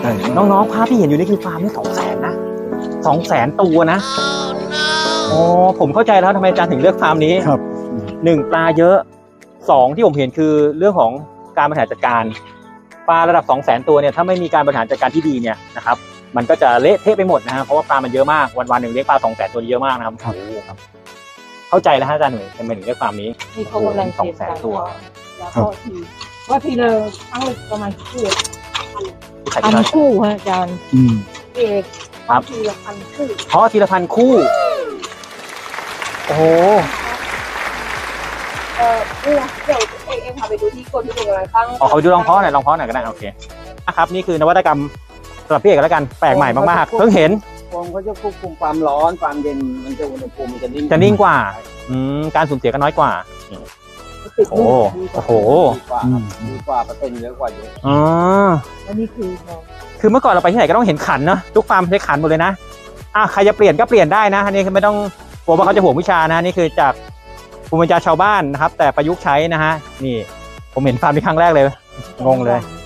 ใช่น้องๆภาพที่เห็นอยู่นี่คือฟาร์มนี่สองแสนนะสองแสนตัวนะอ๋อผมเข้าใจแล้วทำไมอาจารย์ถึงเลือกฟาร์มนี้ครับหนึ่งปลาเยอะสองที่ผมเห็นคือเรื่องของการบริหารจัดการปลาระดับสองแสนตัวเนี่ยถ้าไม่มีการบริหารจัดการที่ดีเนี่ยนะครับมันก็จะเละเทะไปหมดนะฮะเพราะว่าปลามันเยอะมากวันวันๆหนึ่งเลี้ยงปลาสองแสนตัวเยอะมากนะครับครับโอ้โหครับ เข้าใจแล้วฮะอาจารย์หนุ่ยทำไมถึงเลือกฟาร์มนี้นี่เขากำลังสองแสนตัว แล้วก็ทีว่าทีละครั้งละประมาณคู่ที่ใส่พั ที่นเราคู่ฮะอาจารย์อืม เอกครับ ทีละพันคู่เพราะทีละพันคู่ โอ้โห เออนี่นะเดี๋ยวเอกเอกพาไปดูที่คนที่กำลังตั้งอ๋อเขาไปดูลองเพาะหน่อยลองเพาะหน่อยก็ได้โอเคนะครับนี่คือนวัตกรรมสำหรับพี่เอกแล้วกันแปลกใหม่มากๆเพิ่งเห็นโฟมเขาจะควบคุมความร้อนความเย็นมันจะอุณหภูมิมันจะนิ่งจะนิ่งกว่าอืมการสูญเสียก็น้อยกว่า ติดโอ้ลูกโอ้โห ดีกว่าอืมดีกว่าเปอร์เซ็นต์เยอะกว่าเยอะอ๋อแล้วนี่คือมองคือเมื่อก่อนเราไปที่ไหนก็ต้องเห็นขันเนอะทุกฟาร์มใช้ขันหมดเลยนะอะใครจะเปลี่ยนก็เปลี่ยนได้นะอันนี้คือไม่ต้องกลัวว่าเขาจะห่วงวิชานะนี่คือจากภูมิปัญญาชาวบ้านนะครับ แต่ประยุกต์ใช้นะฮะนี่ผมเห็นฟาร์มที่ครั้งแรกเลย งงเลยด